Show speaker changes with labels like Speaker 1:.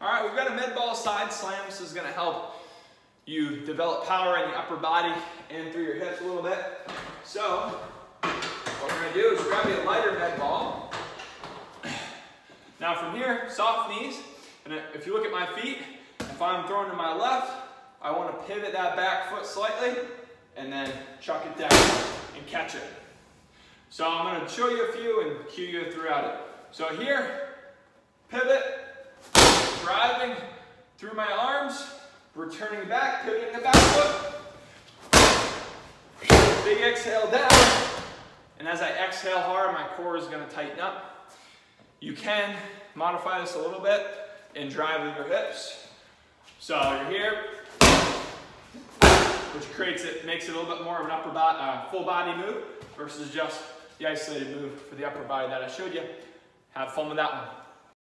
Speaker 1: All right, we've got a med ball side slam. This is gonna help you develop power in the upper body and through your hips a little bit. So, what we're gonna do is grab a lighter med ball. Now from here, soft knees, and if you look at my feet, if I'm throwing to my left, I wanna pivot that back foot slightly, and then chuck it down and catch it. So I'm gonna show you a few and cue you throughout it. So here, pivot, through my arms, returning back, pivoting the back foot. Big exhale down. And as I exhale hard, my core is gonna tighten up. You can modify this a little bit and drive with your hips. So you're here, which creates it, makes it a little bit more of an upper body, uh, full body move versus just the isolated move for the upper body that I showed you. Have fun with that one.